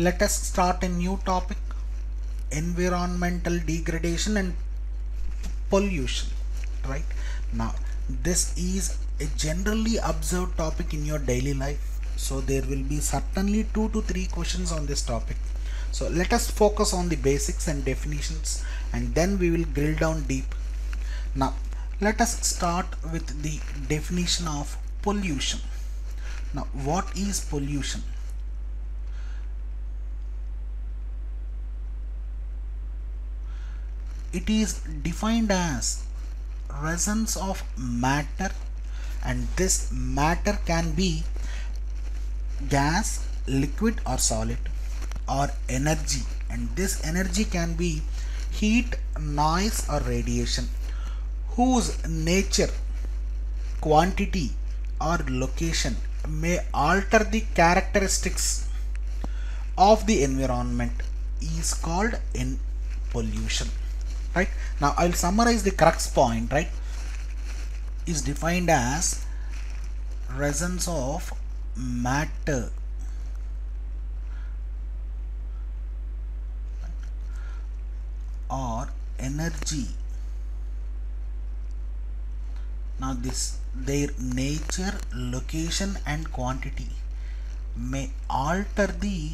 Let us start a new topic environmental degradation and pollution. Right now, this is a generally observed topic in your daily life, so there will be certainly two to three questions on this topic. So, let us focus on the basics and definitions and then we will drill down deep. Now, let us start with the definition of pollution. Now, what is pollution? It is defined as presence of matter and this matter can be gas, liquid or solid or energy. And this energy can be heat, noise or radiation whose nature, quantity or location may alter the characteristics of the environment is called in pollution right? Now i'll summarize the crux point right? Is defined as presence of matter. Or energy. Now this their nature location and quantity may alter the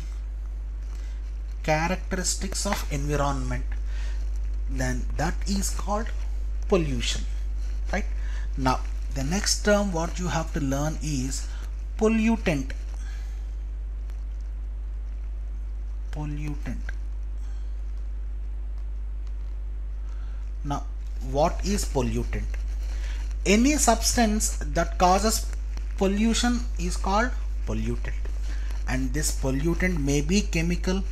characteristics of environment then that is called pollution right? Now the next term what you have to learn is pollutant. Pollutant. Now what is pollutant? Any substance that causes pollution is called pollutant. And this pollutant may be chemical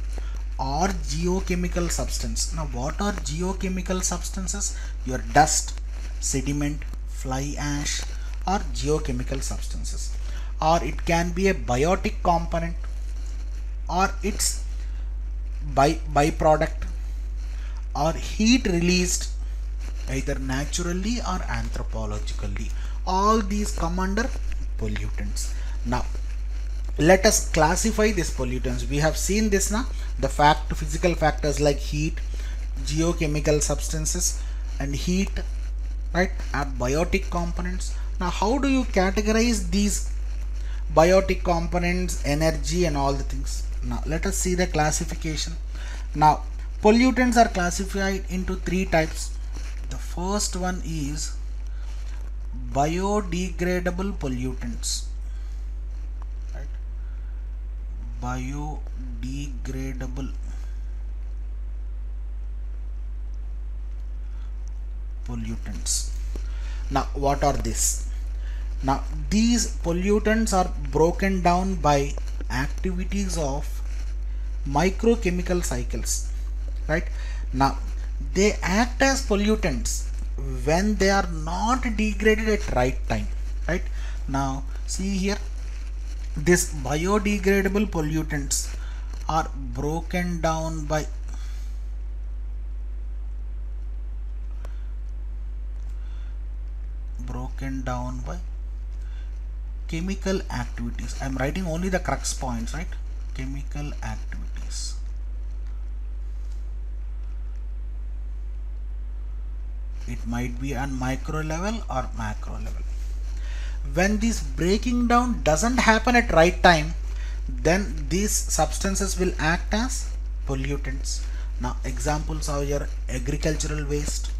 or geochemical substance. Now what are geochemical substances? Your dust sediment fly ash or geochemical substances. Or it can be a biotic component or its by byproduct or heat released either naturally or anthropologically. All these come under pollutants. Now let us classify these pollutants. We have seen this now the fact physical factors like heat geochemical substances and heat right are biotic components. Now how do you categorize these biotic components energy and all the things? Now let us see the classification. Now pollutants are classified into three types. The first one is biodegradable pollutants right biodegradable. Pollutants. Now what are these? Now these pollutants are broken down by activities of microchemical cycles right? Now they act as pollutants when they are not degraded at right time right? Now see here this biodegradable pollutants are broken down by broken down by chemical activities. I'm writing only the crux points right? Chemical activities. It might be on micro level or macro level when this breaking down doesn't happen at right time then these substances will act as pollutants. Now examples are your agricultural waste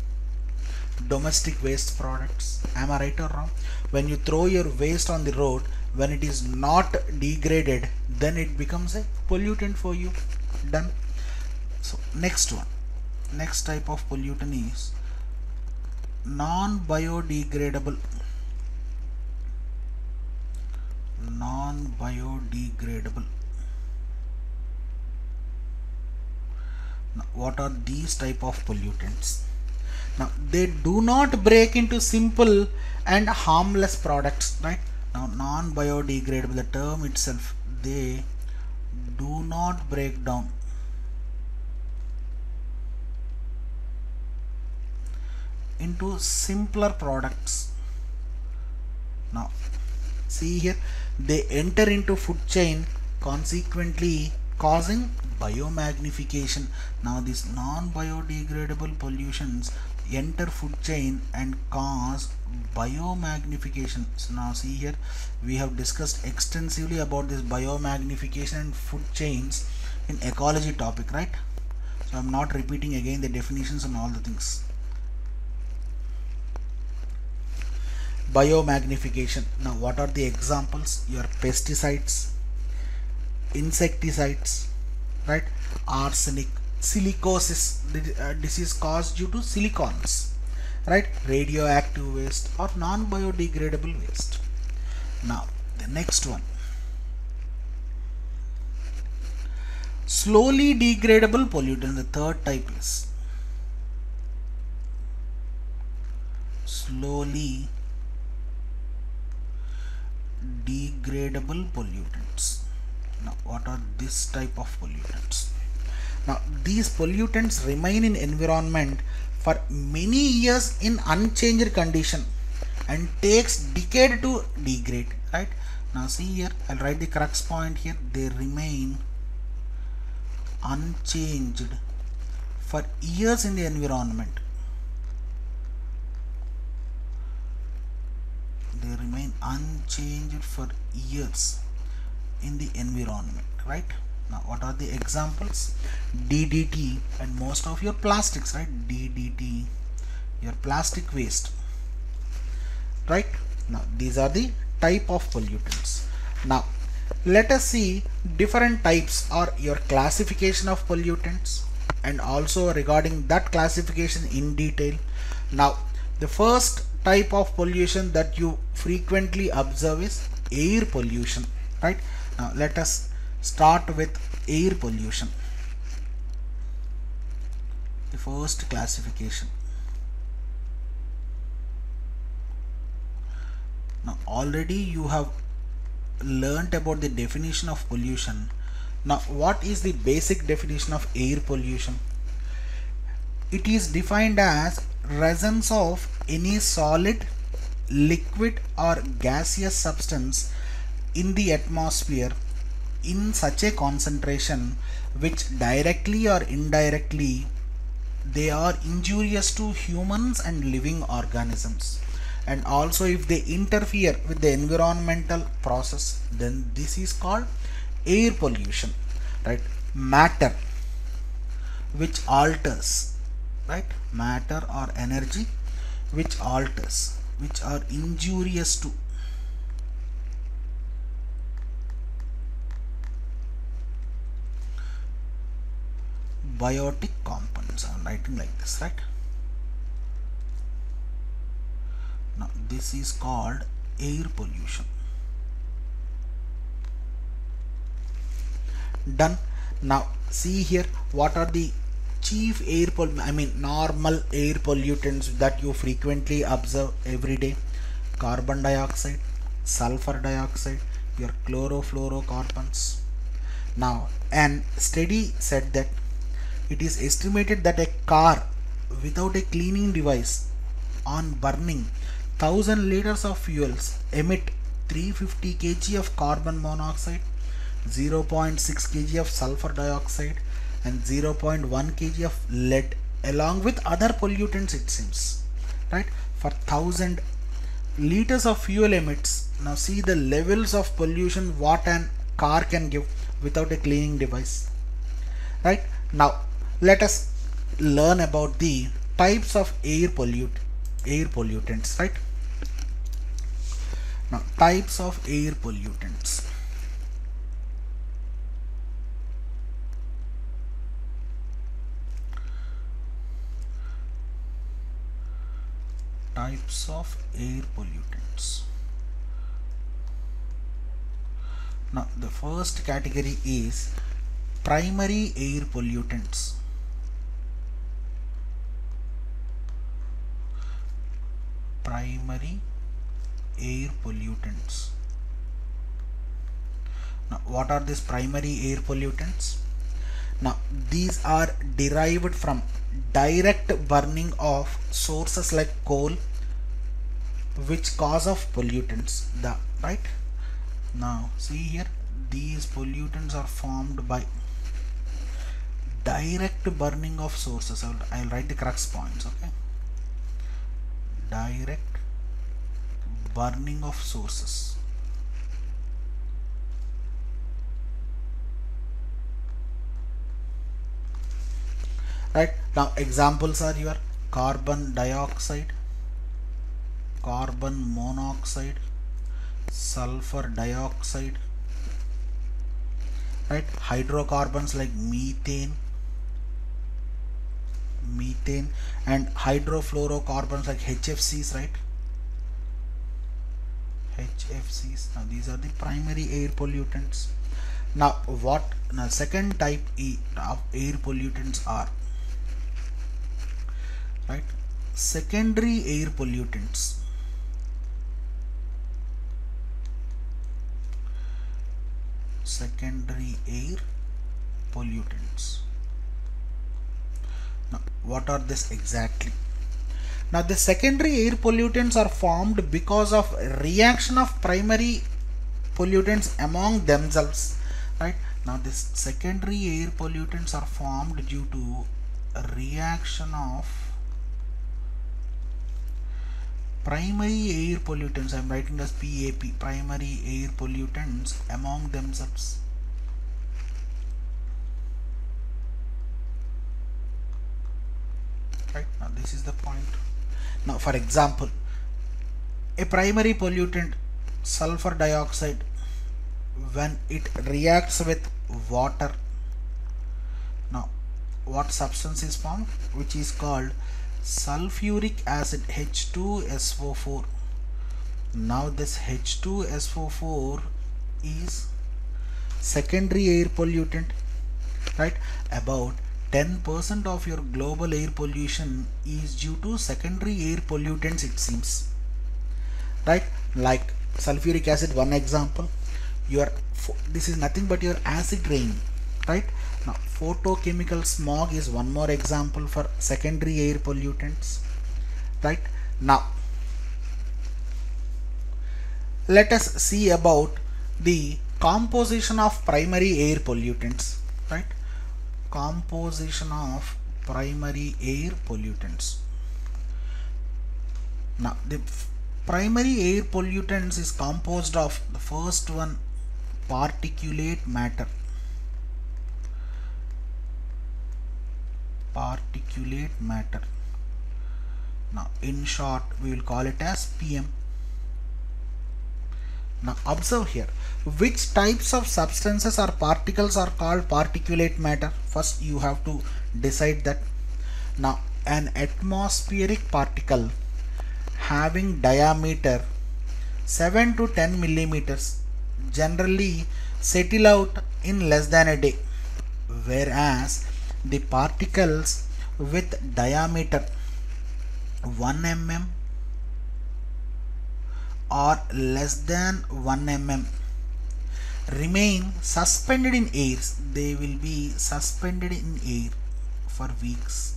domestic waste products. Am i right or wrong? When you throw your waste on the road when it is not degraded then it becomes a pollutant for you. Done. So next one. Next type of pollutant is non-biodegradable non-biodegradable now what are these type of pollutants? Now they do not break into simple and harmless products right? Now non-biodegradable the term itself they do not break down. Into simpler products. Now see here they enter into food chain consequently causing biomagnification. Now these non-biodegradable pollutions enter food chain and cause biomagnification. So now see here we have discussed extensively about this biomagnification and food chains in ecology topic right? So i'm not repeating again the definitions and all the things biomagnification. Now what are the examples? Your pesticides insecticides right? Arsenic silicosis uh, disease caused due to silicons right? Radioactive waste or non-biodegradable waste. Now the next one. Slowly degradable pollutant the third type is. Slowly degradable pollutants. Now what are this type of pollutants? Now these pollutants remain in environment for many years in unchanged condition and takes decade to degrade right? Now see here I'll write the crux point here. They remain unchanged for years in the environment they remain unchanged for years in the environment right? Now what are the examples? DDT and most of your plastics right? DDT your plastic waste right? Now these are the type of pollutants. Now let us see different types or your classification of pollutants and also regarding that classification in detail. Now the first type of pollution that you frequently observe is air pollution right? Now let us start with air pollution. The first classification. Now already you have learnt about the definition of pollution. Now what is the basic definition of air pollution? It is defined as presence of any solid liquid or gaseous substance in the atmosphere in such a concentration which directly or indirectly they are injurious to humans and living organisms. And also if they interfere with the environmental process then this is called air pollution right? Matter which alters right? Matter or energy which alters which are injurious to biotic compounds. I'm writing like this right? Now this is called air pollution. Done. Now see here what are the chief air pol I mean normal air pollutants that you frequently observe every day. Carbon dioxide sulfur dioxide your chlorofluorocarbons. Now and study said that it is estimated that a car without a cleaning device on burning 1000 liters of fuels emit 350 kg of carbon monoxide, 0.6 kg of sulfur dioxide and 0.1 kg of lead along with other pollutants it seems. Right? For 1000 liters of fuel emits now see the levels of pollution what an car can give without a cleaning device. Right? Now let us learn about the types of air pollute air pollutants right? Now types of air pollutants. Types of air pollutants. Now the first category is primary air pollutants. Primary air pollutants now what are these primary air pollutants now these are derived from direct burning of sources like coal which cause of pollutants the right? Now see here these pollutants are formed by direct burning of sources. I'll, I'll write the crux points okay? Direct burning of sources. Right? Now examples are your carbon dioxide carbon monoxide sulfur dioxide right? Hydrocarbons like methane methane and hydrofluorocarbons like HFCs right? HFCs now these are the primary air pollutants. Now what now second type of air pollutants are right? Secondary air pollutants secondary air pollutants. Now what are this exactly? Now the secondary air pollutants are formed because of reaction of primary pollutants among themselves right? Now this secondary air pollutants are formed due to reaction of primary air pollutants I'm writing as PAP primary air pollutants among themselves. Right now this is the point. Now for example a primary pollutant sulfur dioxide when it reacts with water. Now what substance is formed? Which is called sulfuric acid H2SO4 now this H2SO4 is secondary air pollutant right? About 10% of your global air pollution is due to secondary air pollutants it seems. Right? Like sulfuric acid one example. Your this is nothing but your acid rain right now photochemical smog is one more example for secondary air pollutants right? Now let us see about the composition of primary air pollutants right? Composition of primary air pollutants. Now the primary air pollutants is composed of the first one particulate matter particulate matter. Now in short we will call it as PM now observe here which types of substances or particles are called particulate matter? First you have to decide that. Now an atmospheric particle having diameter 7 to 10 millimeters generally settle out in less than a day whereas the particles with diameter 1 mm or less than 1 mm remain suspended in air. They will be suspended in air for weeks.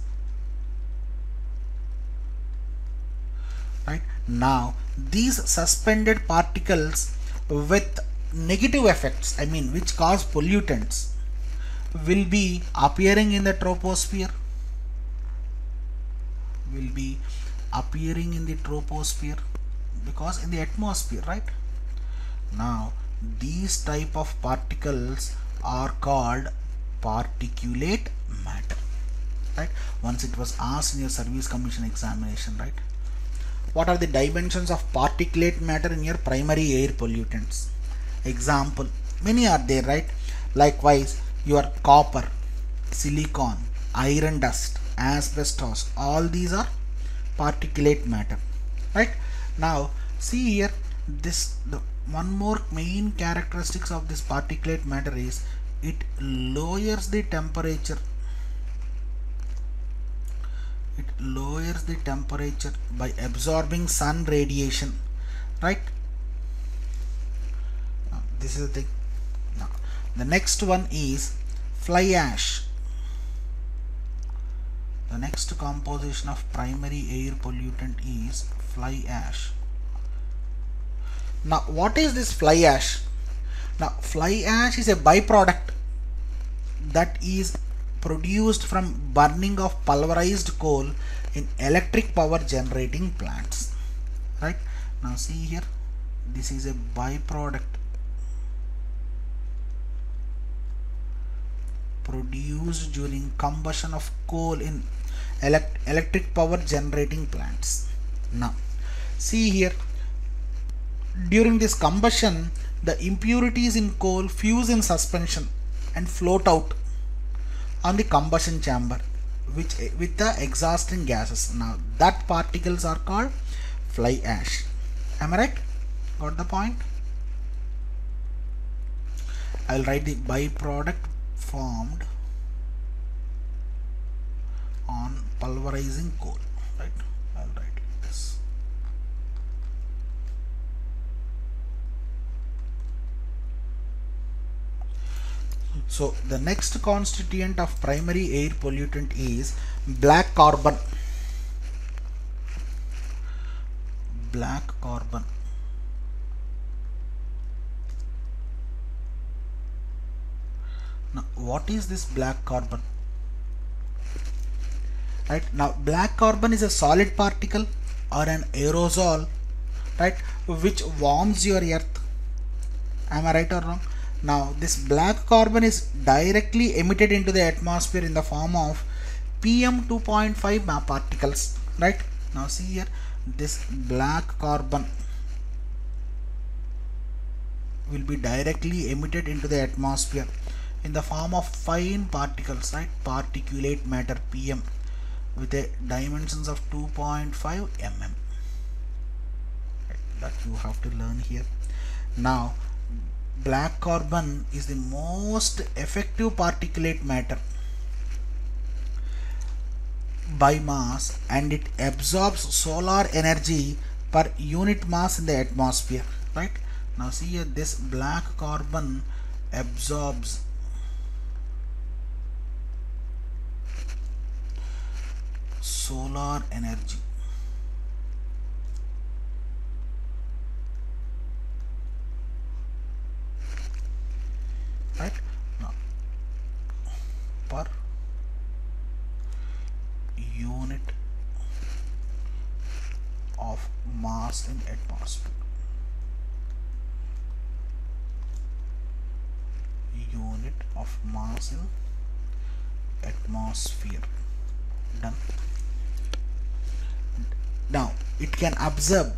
Right? Now these suspended particles with negative effects i mean which cause pollutants will be appearing in the troposphere. Will be appearing in the troposphere because in the atmosphere right? Now these type of particles are called particulate matter right? Once it was asked in your service commission examination right? What are the dimensions of particulate matter in your primary air pollutants? Example many are there right? Likewise your copper, silicon, iron dust, asbestos, all these are particulate matter, right? Now, see here, this the one more main characteristics of this particulate matter is it lowers the temperature. It lowers the temperature by absorbing sun radiation right? This is the thing the next one is fly ash. The next composition of primary air pollutant is fly ash. Now what is this fly ash? Now fly ash is a byproduct that is produced from burning of pulverized coal in electric power generating plants. Right? Now see here. This is a byproduct produced during combustion of coal in elect electric power generating plants. Now see here. During this combustion the impurities in coal fuse in suspension and float out on the combustion chamber which with the exhausting gases. Now that particles are called fly ash. Am i right? Got the point? I'll write the byproduct formed on pulverizing coal right? I'll write this. So the next constituent of primary air pollutant is black carbon. Black carbon now what is this black carbon? Right? Now black carbon is a solid particle or an aerosol right which warms your earth. Am i right or wrong? Now this black carbon is directly emitted into the atmosphere in the form of pm 2.5 particles right? Now see here this black carbon will be directly emitted into the atmosphere in the form of fine particles right? Particulate matter pm with a dimensions of 2.5 mm that you have to learn here. Now black carbon is the most effective particulate matter by mass and it absorbs solar energy per unit mass in the atmosphere right? Now see here this black carbon absorbs solar energy can absorb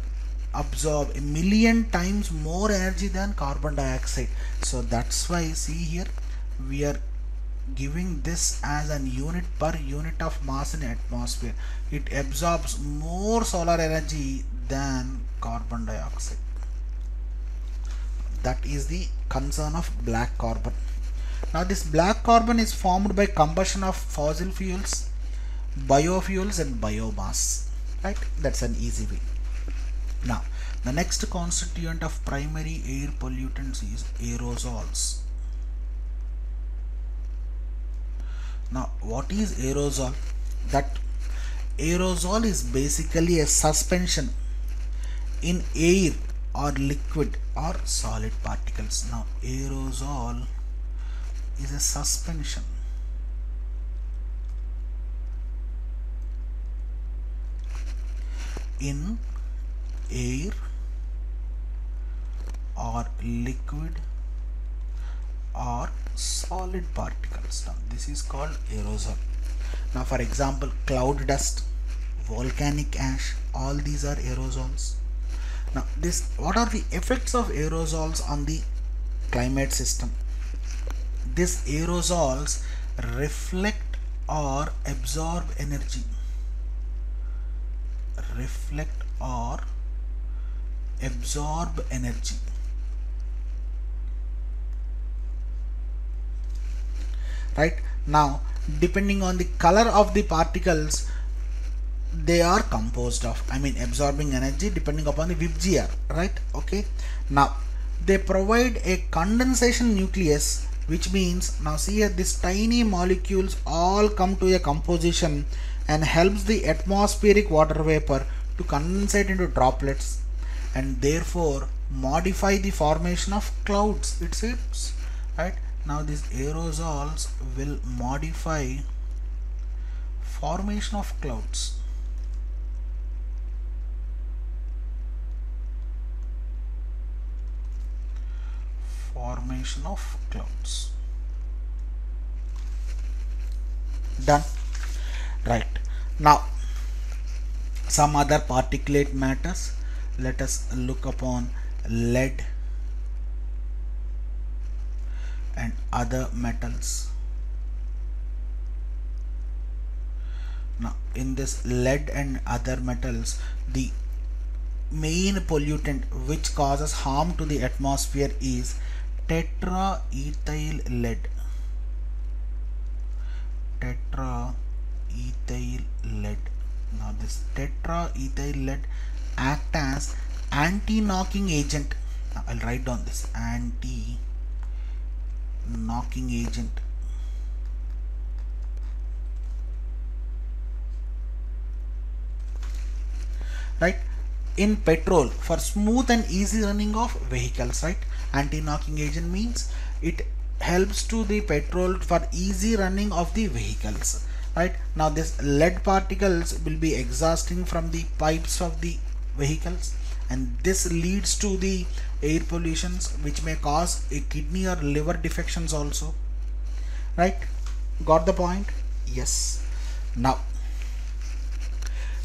absorb a million times more energy than carbon dioxide. So that's why see here we are giving this as an unit per unit of mass in atmosphere. It absorbs more solar energy than carbon dioxide. That is the concern of black carbon. Now this black carbon is formed by combustion of fossil fuels biofuels and biomass right that's an easy way. Now the next constituent of primary air pollutants is aerosols. Now what is aerosol? That aerosol is basically a suspension in air or liquid or solid particles. Now aerosol is a suspension in air or liquid or solid particles. Now this is called aerosol. Now for example cloud dust volcanic ash all these are aerosols. Now this what are the effects of aerosols on the climate system? These aerosols reflect or absorb energy reflect or absorb energy. Right? Now depending on the color of the particles they are composed of i mean absorbing energy depending upon the VIBGYOR right? Okay? Now they provide a condensation nucleus which means now see here these tiny molecules all come to a composition and helps the atmospheric water vapor to condensate into droplets and therefore modify the formation of clouds it seems right? Now these aerosols will modify formation of clouds. Formation of clouds. Done right. Now some other particulate matters. Let us look upon lead and other metals. Now in this lead and other metals the main pollutant which causes harm to the atmosphere is tetraethyl lead tetraethyl lead. Now this tetraethyl lead act as anti-knocking agent. Now I'll write down this. Anti-knocking agent. Right? In petrol for smooth and easy running of vehicles right? Anti-knocking agent means it helps to the petrol for easy running of the vehicles right? Now this lead particles will be exhausting from the pipes of the vehicles and this leads to the air pollutions which may cause a kidney or liver defections also. Right? Got the point? Yes. Now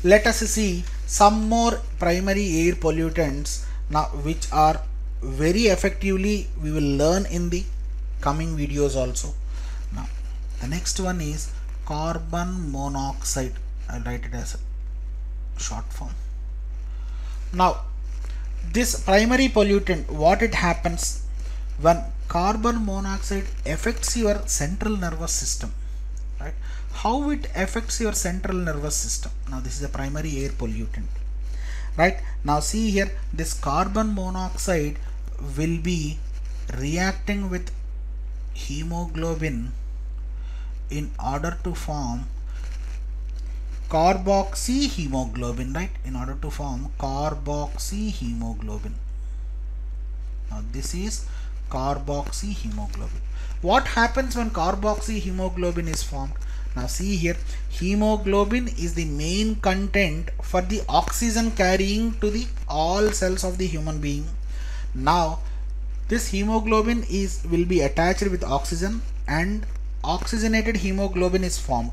let us see some more primary air pollutants now which are very effectively we will learn in the coming videos also. Now the next one is carbon monoxide. I'll write it as a short form. Now this primary pollutant what it happens when carbon monoxide affects your central nervous system right? How it affects your central nervous system? Now this is a primary air pollutant right? Now see here this carbon monoxide will be reacting with hemoglobin in order to form carboxyhemoglobin right? In order to form carboxyhemoglobin. Now this is carboxyhemoglobin. What happens when carboxyhemoglobin is formed? Now see here. Hemoglobin is the main content for the oxygen carrying to the all cells of the human being. Now this hemoglobin is will be attached with oxygen and oxygenated hemoglobin is formed.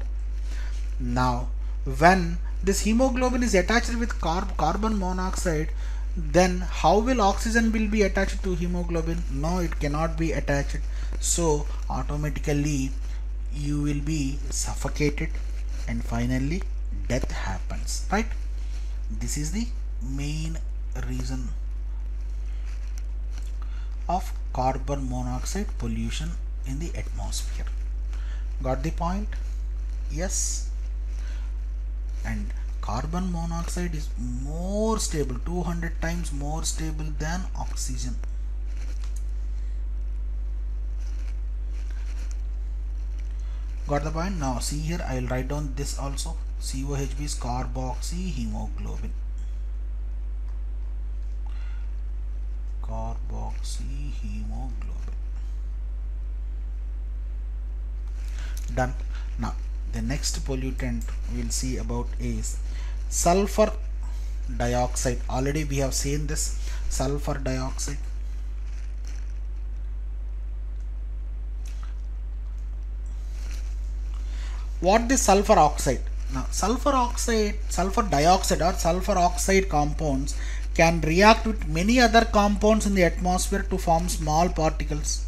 Now when this hemoglobin is attached with carb carbon monoxide then how will oxygen will be attached to hemoglobin? No it cannot be attached. So automatically you will be suffocated and finally death happens right? This is the main reason of carbon monoxide pollution in the atmosphere got the point? Yes. And carbon monoxide is more stable 200 times more stable than oxygen. Got the point? Now see here I will write down this also. COHB is carboxyhemoglobin. Carboxyhemoglobin done. Now the next pollutant we'll see about is sulfur dioxide. Already we have seen this sulfur dioxide. What is sulfur oxide? Now sulfur oxide sulfur dioxide or sulfur oxide compounds can react with many other compounds in the atmosphere to form small particles.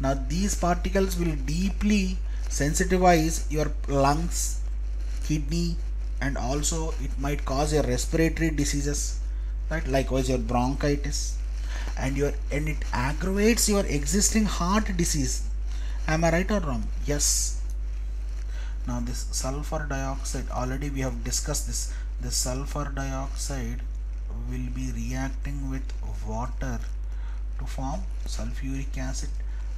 Now these particles will deeply sensitize your lungs, kidney and also it might cause your respiratory diseases right? Likewise your bronchitis. And your and it aggravates your existing heart disease. Am i right or wrong? Yes. Now this sulfur dioxide already we have discussed this. The sulfur dioxide will be reacting with water to form sulfuric acid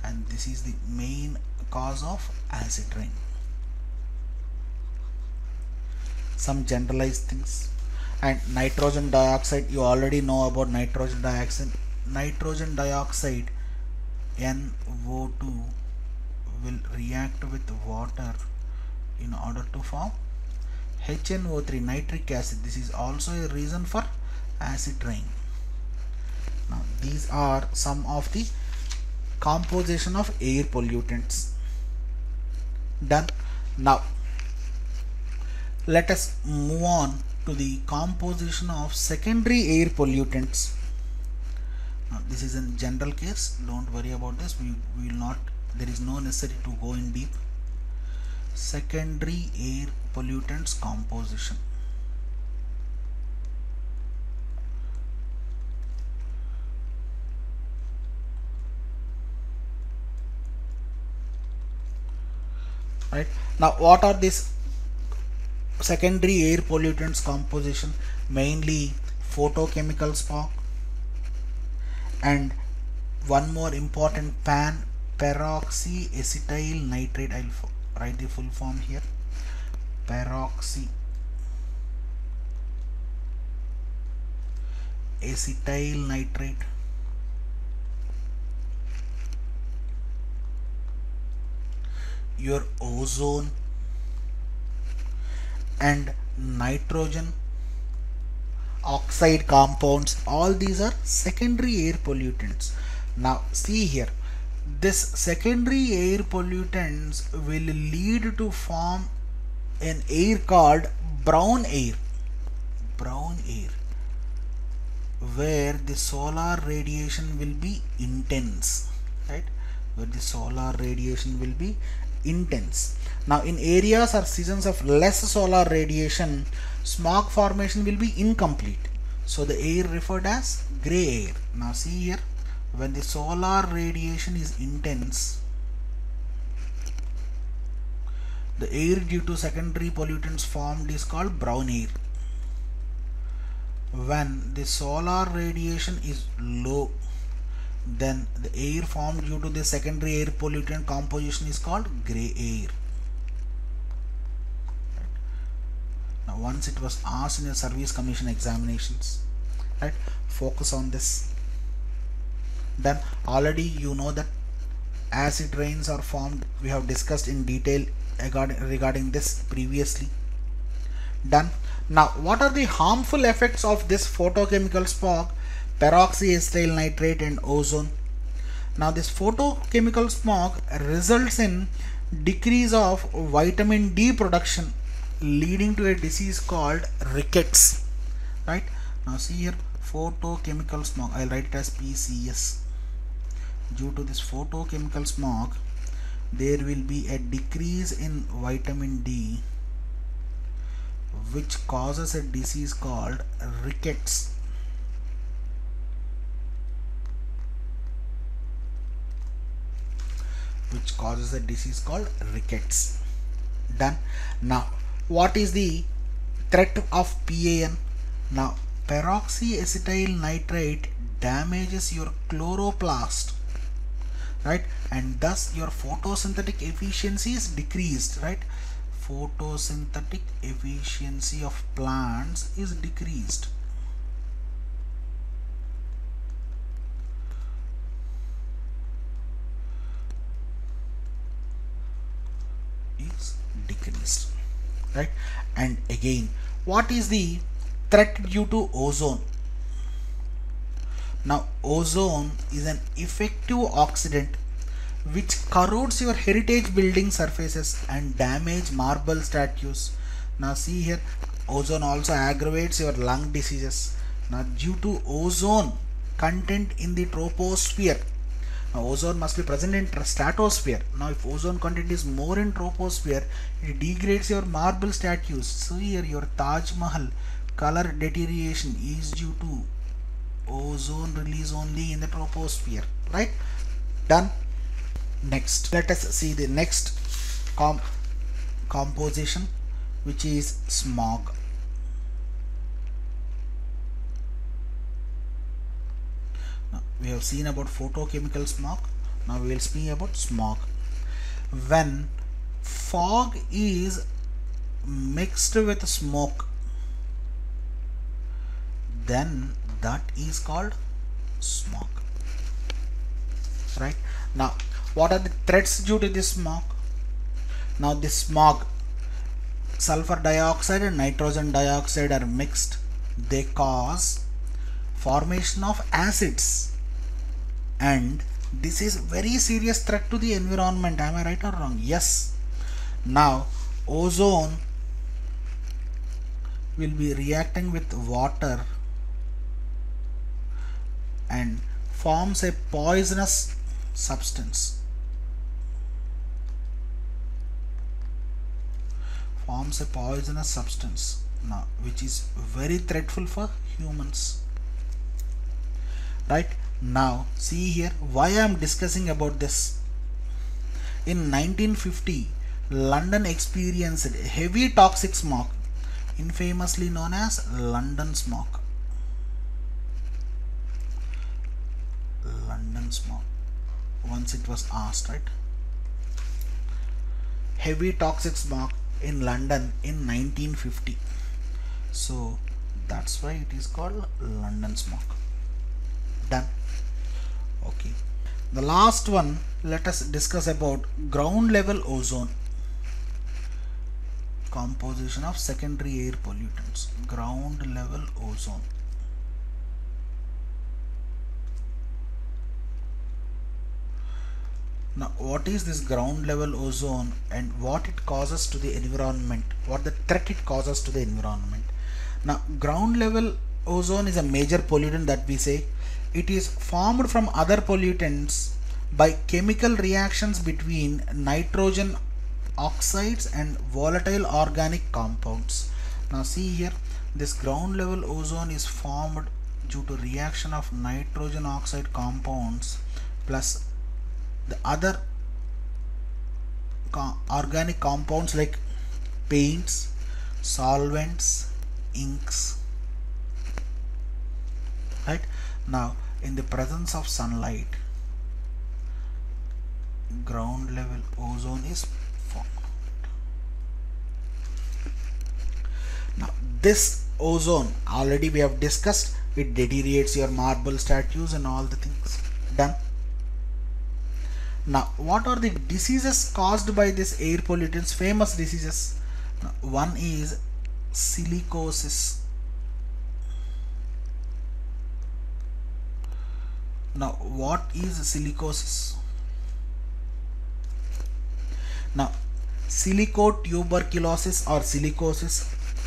and this is the main cause of acid rain. Some generalized things. And nitrogen dioxide you already know about nitrogen dioxide. Nitrogen dioxide NO2 will react with water in order to form HNO3 nitric acid. This is also a reason for acid rain. Now these are some of the composition of air pollutants. Done. Now let us move on to the composition of secondary air pollutants. Now this is in general case. Don't worry about this. We, we will not there is no necessity to go in deep. Secondary air pollutants composition right? Now what are these secondary air pollutants composition? Mainly photochemical smog and one more important pan peroxyacetyl nitrate. I'll write the full form here. Peroxy acetyl nitrate your ozone and nitrogen oxide compounds. All these are secondary air pollutants. Now see here. This secondary air pollutants will lead to form an air called brown air. Brown air where the solar radiation will be intense right? Where the solar radiation will be intense. Now in areas or seasons of less solar radiation, smog formation will be incomplete. So the air referred as gray air. Now see here, when the solar radiation is intense, the air due to secondary pollutants formed is called brown air. When the solar radiation is low, then the air formed due to the secondary air pollutant composition is called gray air. Now once it was asked in your service commission examinations right focus on this. Then already you know that acid rains are formed. We have discussed in detail regarding, regarding this previously. Done. Now what are the harmful effects of this photochemical smog peroxyacetyl nitrate and ozone. Now this photochemical smog results in decrease of vitamin D production leading to a disease called rickets. Right? Now see here photochemical smog. I'll write it as PCS due to this photochemical smog there will be a decrease in vitamin D which causes a disease called rickets which causes a disease called rickets. Done. Now what is the threat of PAN now peroxyacetyl nitrate damages your chloroplast right? And thus your photosynthetic efficiency is decreased right? Photosynthetic efficiency of plants is decreased is decreased right? And again what is the threat due to ozone? Now ozone is an effective oxidant which corrodes your heritage building surfaces and damage marble statues. Now see here ozone also aggravates your lung diseases. Now due to ozone content in the troposphere now ozone must be present in stratosphere. Now if ozone content is more in troposphere, it degrades your marble statues. So here your Taj Mahal color deterioration is due to ozone release only in the troposphere. Right? Done. Next, let us see the next com composition which is smog. We have seen about photochemical smog. Now we will speak about smog. When fog is mixed with smoke then that is called smog. Right? Now what are the threats due to this smog? Now this smog sulfur dioxide and nitrogen dioxide are mixed. They cause formation of acids and this is very serious threat to the environment. Am i right or wrong? Yes. Now ozone will be reacting with water and forms a poisonous substance. Forms a poisonous substance now which is very threatful for humans. Right now see here why I am discussing about this. In 1950 London experienced heavy toxic smog infamously known as London smog London smog once it was asked right? Heavy toxic smog in London in 1950 so that's why it is called London smog done okay. The last one let us discuss about ground level ozone. Composition of secondary air pollutants. Ground level ozone. Now what is this ground level ozone and what it causes to the environment? What the threat it causes to the environment? Now ground level ozone is a major pollutant that we say it is formed from other pollutants by chemical reactions between nitrogen oxides and volatile organic compounds. Now see here this ground level ozone is formed due to reaction of nitrogen oxide compounds plus the other co organic compounds like paints solvents inks right now in the presence of sunlight ground level ozone is formed. Now this ozone already we have discussed it deteriorates your marble statues and all the things. Done. Now what are the diseases caused by this air pollutants? Famous diseases. Now, one is silicosis now what is silicosis? Now silicotuberculosis or silicosis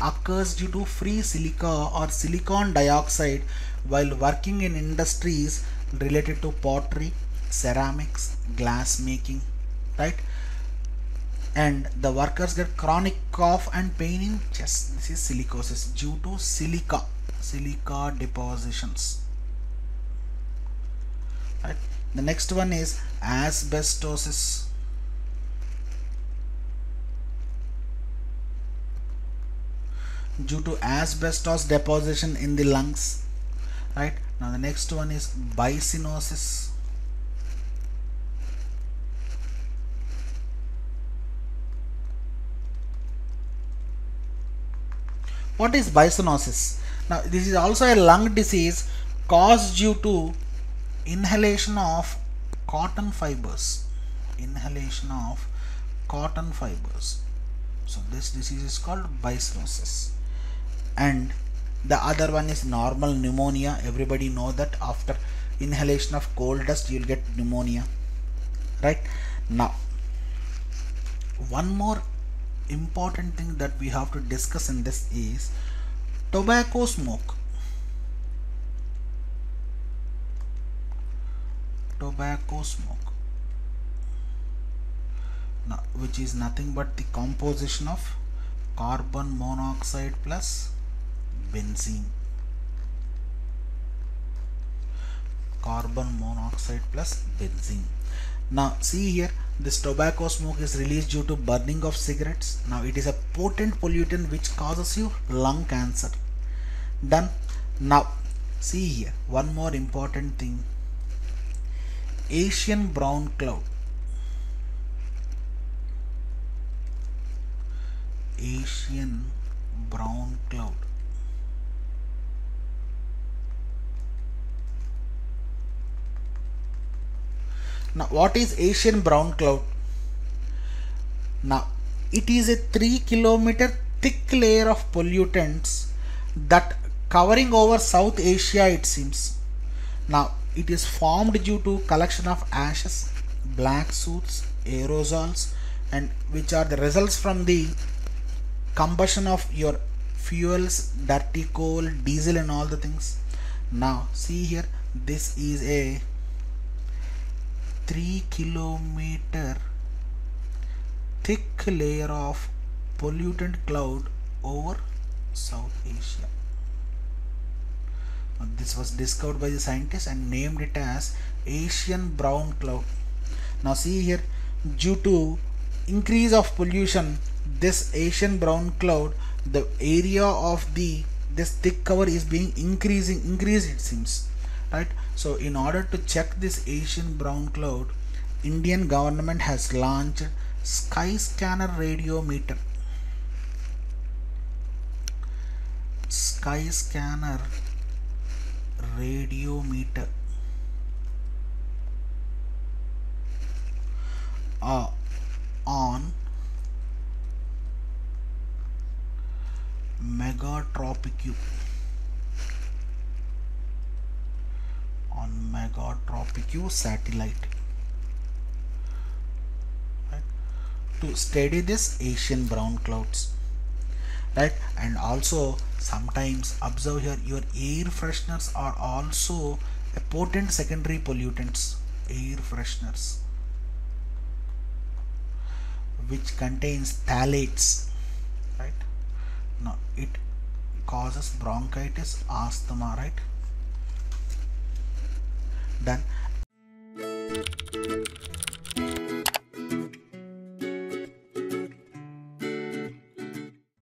occurs due to free silica or silicon dioxide while working in industries related to pottery ceramics glass making right? And the workers get chronic cough and pain in chest. This is silicosis due to silica silica depositions right. The next one is asbestosis. Due to asbestos deposition in the lungs. Right. Now the next one is byssinosis What is byssinosis? Now, this is also a lung disease caused due to inhalation of cotton fibers. Inhalation of cotton fibers. So, this disease is called byssinosis. And the other one is normal pneumonia. Everybody know that after inhalation of coal dust, you'll get pneumonia. Right now, one more important thing that we have to discuss in this is tobacco smoke tobacco smoke now which is nothing but the composition of carbon monoxide plus benzene carbon monoxide plus benzene now see here this tobacco smoke is released due to burning of cigarettes. Now it is a potent pollutant which causes you lung cancer. Done. Now see here one more important thing. Asian brown cloud. Asian brown cloud. now what is asian brown cloud now it is a 3 kilometer thick layer of pollutants that covering over south asia it seems now it is formed due to collection of ashes black soot aerosols and which are the results from the combustion of your fuels dirty coal diesel and all the things now see here this is a 3 kilometer thick layer of pollutant cloud over South Asia. Now, this was discovered by the scientists and named it as Asian brown cloud. Now see here due to increase of pollution this Asian brown cloud the area of the this thick cover is being increasing increased it seems right so in order to check this Asian brown cloud Indian government has launched sky scanner radiometer sky scanner radiometer. Uh, on Megha-Tropiques on Megha-Tropiques satellite. Right, to study this asian brown clouds right and also sometimes observe here your air fresheners are also a potent secondary pollutants air fresheners which contains phthalates right? Now it causes bronchitis asthma right? Then